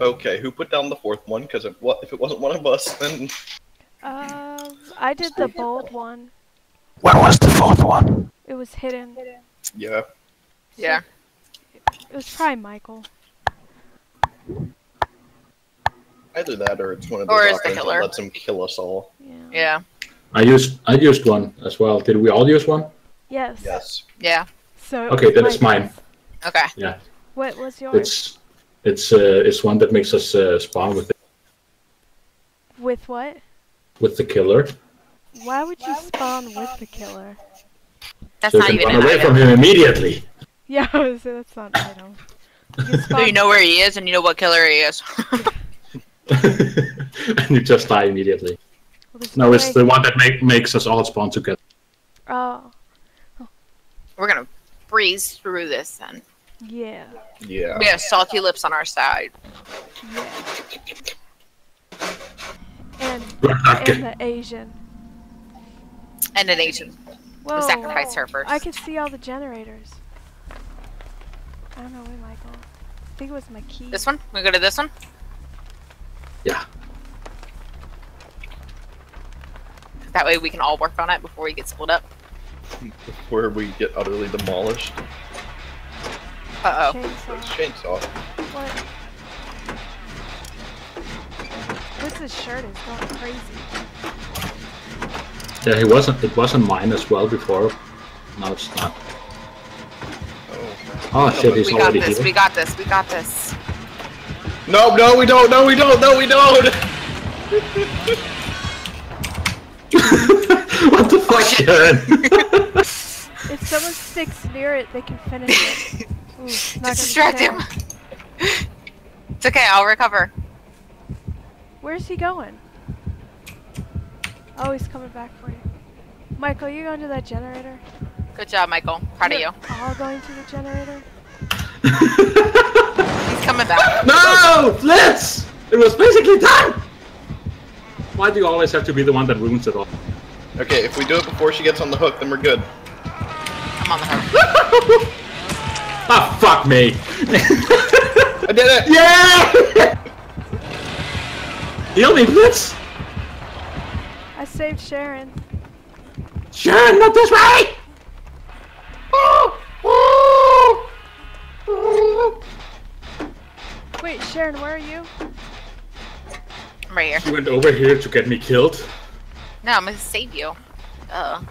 Okay, who put down the fourth one? Because if, if it wasn't one of us, then Um, I did the bold one. Where was the fourth one? It was hidden. yeah. Yeah. It was probably Michael. Either that or it's one of those Or is the offense that killer. lets him kill us all. Yeah. Yeah. I used I used one as well. Did we all use one? Yes. Yes. Yeah. So. Okay, then it's mine. Okay. Yeah. What was yours? It's it's uh, it's one that makes us uh, spawn with the, With what? with the killer, Why would you spawn with the killer? That's so not you even can an run away item. from him immediately. Yeah, I was- that's not an item. You So you know where he is and you know what killer he is. and you just die immediately. well, No, it's way- the one that make, makes us all spawn together. Oh, We're gonna breeze through this then. Yeah. Yeah. We have salty lips on our side. Yeah. And We're not and good. the Asian. And an Asian. Whoa. We sacrificed her first. I can see all the generators. I don't know where Michael. I think it was my key. This one? We go to this one? Yeah. That way we can all work on it before we get split up. Before we get utterly demolished. Uh oh. Chainsaw. Chainsaw. What? This is shirt is going crazy. Yeah, he wasn't. It wasn't mine as well before. Now it's not. Oh. Oh shit, he's We got already this, here. we got this, we got this. No, no, we don't. No, we don't. No, we don't. what the fuck, Sharon? If someone sticks near it, they can finish it. Ooh, not Just distract him. It's okay, I'll recover. Where's he going? Oh, he's coming back for you. Michael, you going to that generator? Good job, Michael. Proud of you. All going to the generator? He's coming back. no, Blitz! It was basically done! Why do you always have to be the one that ruins it all? Okay, if we do it before she gets on the hook, then we're good. I'm on the hook. Ah, fuck me. I did it. yeah! Heal me, Blitz! I saved Sharon. Sharon, not this way! Wait, Sharon, where are you? I'm right here. She went over here to get me killed. No, I'm gonna save you. Uh,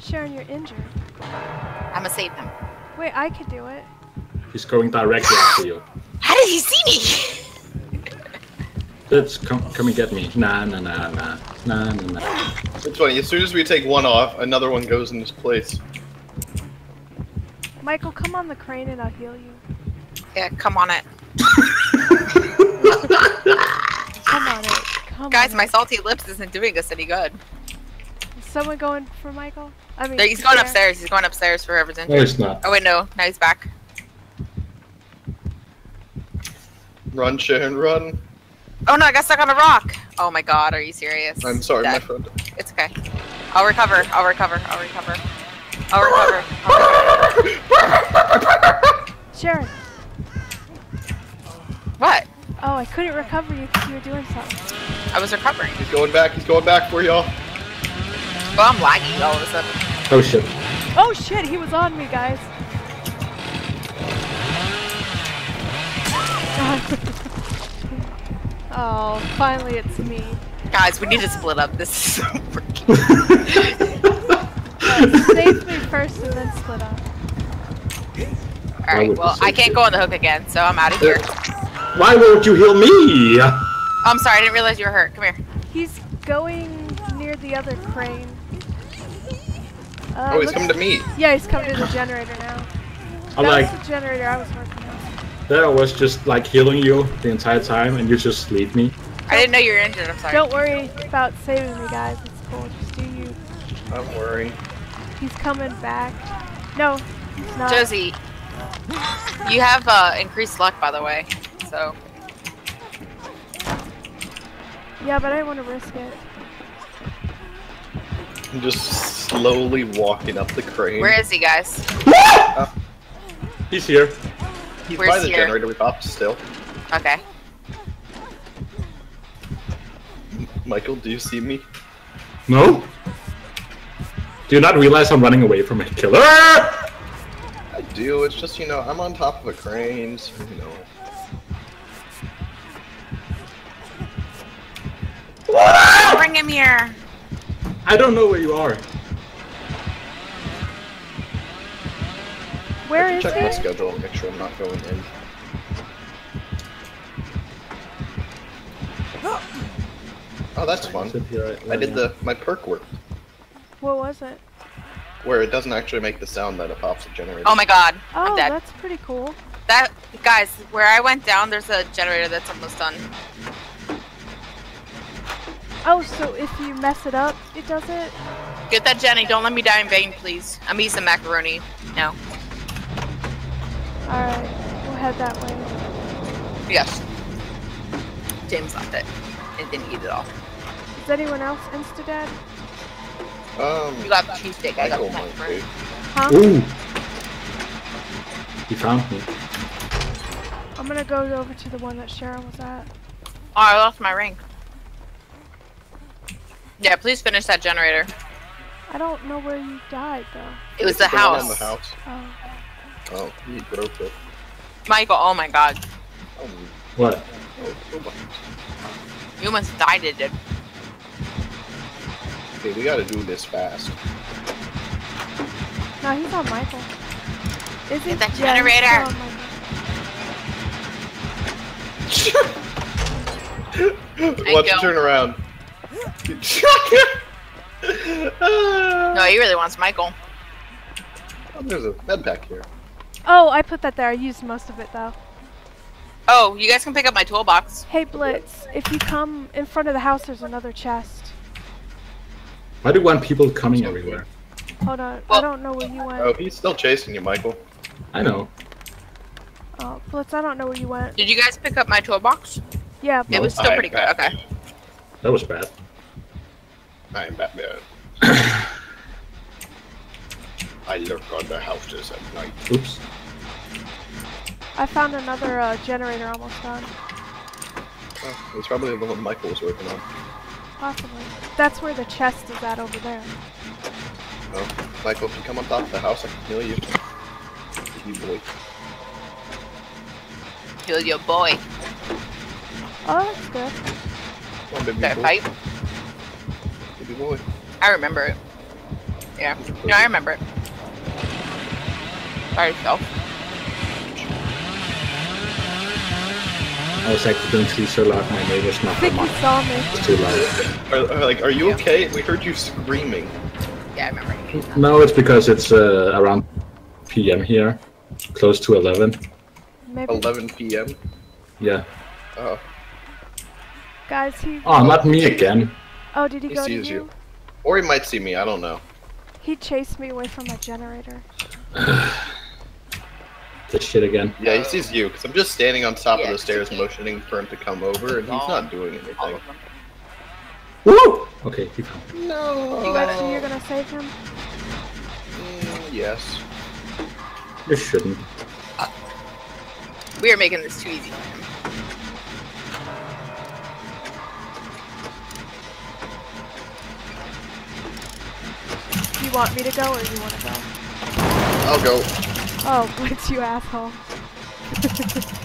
Sharon, you're injured. I'm gonna save him. Wait, I could do it. He's going directly after you. How did he see me? Let's come, come and get me. Nah, nah, nah, nah, nah, nah, nah. It's funny. As soon as we take one off, another one goes in its place. Michael, come on the crane and I'll heal you. yeah, come on it. Come on it. Come Guys, on my it. salty lips isn't doing us any good. Is someone going for Michael? I mean, There, he's going Sharon. upstairs. He's going upstairs for whoever's No, injured. it's not. Oh wait, no. Now he's back. Run, Sharon, run. Oh no, I got stuck on a rock. Oh my god, are you serious? I'm sorry, my friend. It's okay. I'll recover. I'll recover. I'll recover. I'll recover. I'll recover. Sharon. What? Oh, I couldn't recover you because you were doing something. I was recovering. He's going back. He's going back for y'all. Well, I'm lagging all of a sudden. Oh shit. Oh shit, he was on me, guys. oh, finally it's me. Guys, we need to split up. This is so freaking. Guys, save me first and then split up. Alright, well, I can't go on the hook again, so I'm out of here. Uh, why won't you heal me? I'm sorry, I didn't realize you were hurt. Come here. He's going near the other crane. Uh, Oh, he's coming to me. Yeah, he's coming to the generator now. I'm that like, was the generator I was working on. there I was just like healing you the entire time and you just leave me. I didn't know you were injured. I'm sorry. Don't worry about saving me, guys. It's cool. Just do you. I'm worrying. He's coming back. No, he's not. Josie, you have uh, increased luck, by the way. So, Yeah, but I don't want to risk it. I'm just slowly walking up the crane. Where is he, guys? uh, he's here. He's Where's by the here? generator we popped still. Okay. Michael, do you see me? No. Do you not realize I'm running away from a killer? I do. It's just, you know, I'm on top of a crane, so, you know. Bring him here. I don't know where you are. Where I is can check my schedule and make sure I'm not going in. Oh, that's fun. I did the my perk work What was it? where it doesn't actually make the sound that a pops a generator. Oh my god. Oh, I'm dead. that's pretty cool. That guys, where I went down, there's a generator that's almost done. Oh, so if you mess it up, it does it? Get that Jenny. Don't let me die in vain, please. I'm eating some macaroni. No. Alright, we'll head that way. Yes. James left it. It didn't eat it all. Is anyone else insta-dead? Um, You got the cheesesteak. I got Michael the macaroni. Huh? Ooh. He found me. I'm gonna go over to the one that Sharon was at. Oh, I lost my ring. Yeah, please finish that generator. I don't know where you died though. It was the one on house. the house. Oh. Oh, he broke it. Michael, oh my god. Oh, What? so. You almost died, it did. Okay, we gotta do this fast. No, he's on Michael. Is he? the that generator. still on Michael. Watch you. turn around. No, he really wants Michael. Oh, there's a med pack here. Oh, I put that there. I used most of it though. Oh, you guys can pick up my toolbox. Hey Blitz, if you come in front of the house, there's another chest. Why do you want people coming everywhere? Hold on, I don't know where you went. Oh, he's still chasing you, Michael. I know. Oh, Blitz, I don't know where you went. Did you guys pick up my toolbox? Yeah, It was still I pretty good. Okay. That was bad. I am Batman. I lurk on the houses at night. Oops. I found another uh, generator almost done. Oh, it's probably the one Michael was working on. Possibly. That's where the chest is at over there. Oh, Michael, if you come on top of the house, I can heal you. You boy. Kill your boy. Oh, that's good. Come on, baby Fair boy. fight. Baby boy. I remember it. Yeah. No, I remember it. By yourself. I was actually doing sleep so loud my neighbors I knocked think you saw me. It's too loud. Are, are, like, are you okay? We heard you screaming. Yeah, I remember. No, it's because it's uh, around PM here. Close to 11. Maybe. 11 p.m. Yeah. Oh, Guys, he. Oh, not me again. Oh, did he, he go to you? you. or he might see me. I don't know. He chased me away from my generator. That shit again. Yeah, he sees you because I'm just standing on top Yeah, of the stairs, motioning for him to come over, and he's Oh. not doing anything. of. Woo! Okay, he found. No. You got it. So you're gonna save him? Mm, yes. You shouldn't. We are making this too easy you want me to go or do you want to go? I'll go. Oh, Blitz, you asshole.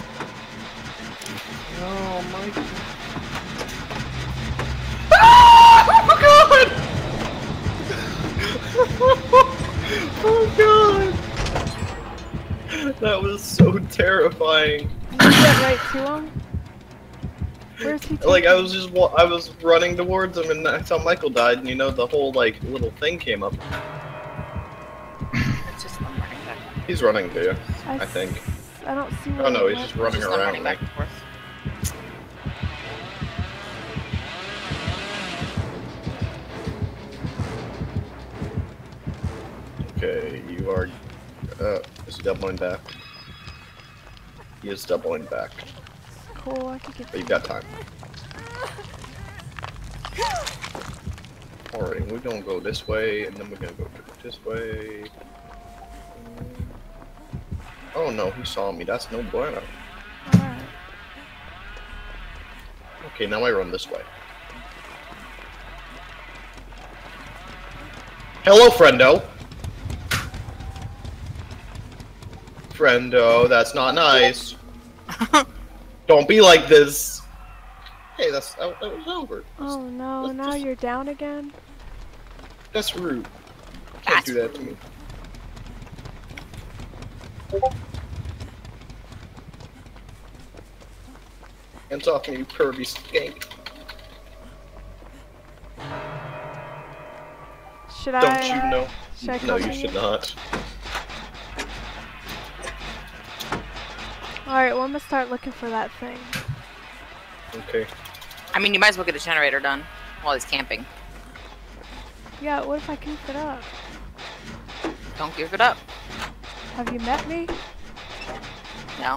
Oh my. God! oh god! That was so terrifying. Did you get right to him? Where's he? Like I was just I was running towards him, and I saw Michael died, and you know the whole like little thing came up. It's just running back. He's running to you, I think. I don't see. Oh no, he's just went. running Just around. running back and forth. Okay, you are. Uh, is he doubling back? He is doubling back, cool. I could get. Oh, you got time. Alright, we're gonna go this way, and then we're gonna go this way. Oh no, he saw me. That's no bueno. Right. Okay, now I run this way. Hello, friendo. Friendo, that's not nice. Don't be like this. Hey, that's that, that was over. Oh no, let's now just- you're down again? That's rude. Can't That's do that to me. Hands off me, you pervy skank. Should I Don't you know? Should I No, you continue? should not. Alright, well I'm gonna start looking for that thing. Okay. I mean, you might as well get the generator done while he's camping. Yeah, what if I keep it up? Don't give it up. Have you met me? No.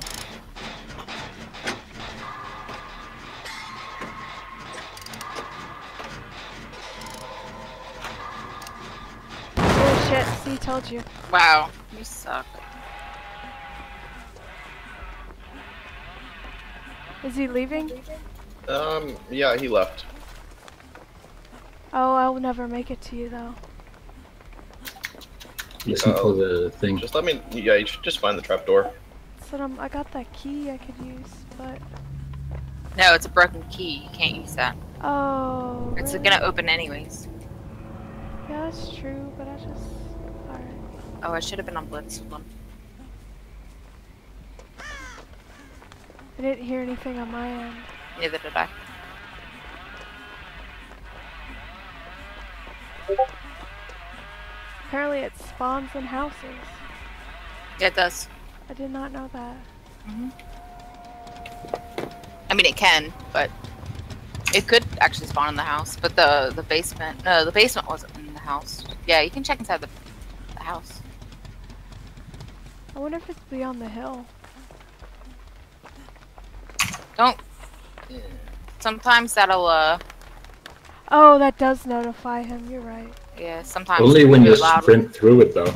Oh shit, see, told you. Wow. You suck. Is he leaving? Um, yeah, he left. Oh, I'll never make it to you though. Listen Uh, for the thing. Just let me. Yeah, you should just find the trapdoor. So um, I got that key I could use, but No, it's a broken key. You can't use that. oh, It's really? gonna open anyways. Yeah, that's true, but I just alright. Oh, I should have been on Blitz. Hold on. I didn't hear anything on my end. Neither did I. Apparently, it spawns in houses. Yeah, it does. I did not know that. Mhm. I mean, it can, but it could actually spawn in the house. But the the basement, no, the basement wasn't in the house. Yeah, you can check inside the, the house. I wonder if it's beyond the hill. Don't. Sometimes that'll uh, Oh, that does notify him. You're right. yeah. Sometimes Only when you loud. sprint through it, though.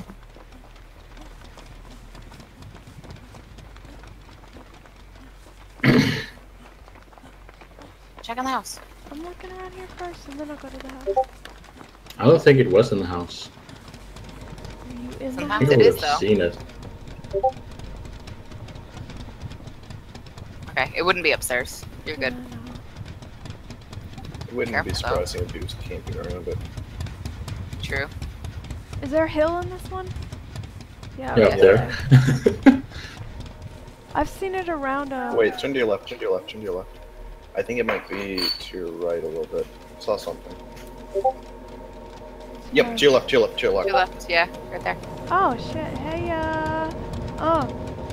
Check in the house. I'm looking around here first, and then I'll go to the house. I don't think it was in the house. Are you in the I house? think I would have though. seen it. Okay, it wouldn't be upstairs. You're good. Yeah, I know. It wouldn't be Careful, though. surprising if he was camping around it. True. Is there a hill in this one? Yeah. Yeah, okay. up there. I've seen it around. Uh, Wait, turn to your left, turn to your left, turn to your left. I think it might be to your right a little bit. Saw something. Yep, to your left, to your left, to your To left. your left, yeah, right there. Oh shit! Hey, uh, uh,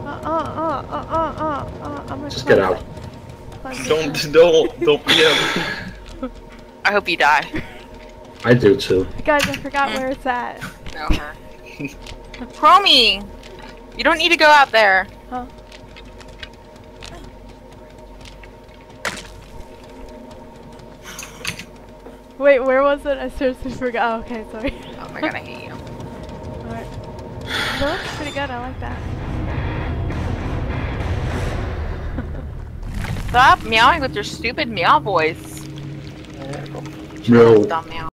uh, uh, uh, uh, uh, uh, uh I'm Just get out. Don't, don't, don't him. I hope you die. I do too. Guys, I forgot where it's at. No. Chromie! You don't need to go out there. Huh? Wait, where was it? I seriously forgot. Oh, okay, sorry. Oh my god, I hate you. Alright. That looks pretty good. I like that. Stop meowing with your stupid meow voice. No. Dumb meow.